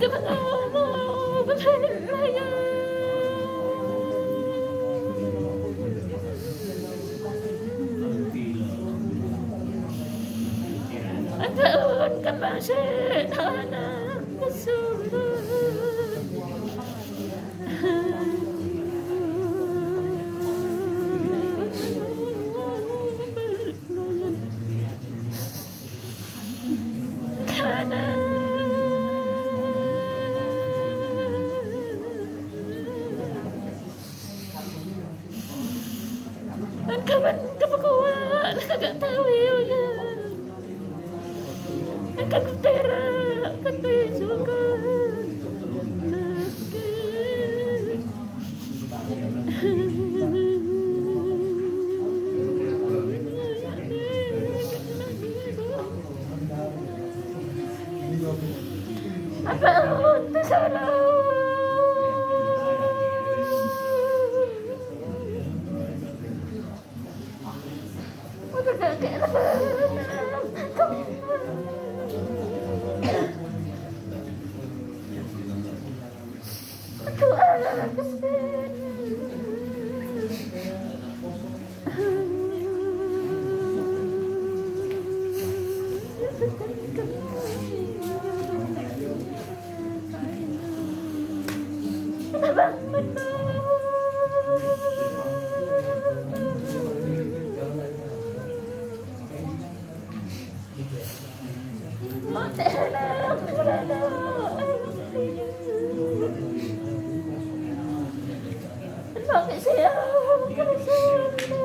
Doon ka ba sa kapan kebukuan anak kagak tahu ya akan kutera akan besokan apa aku tuh salah 别的 Yeah.